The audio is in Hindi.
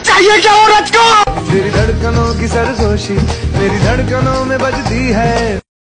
चाहिए क्या औरत को? तेरी धड़कनों की सरगोशी मेरी धड़कनों में बजती है।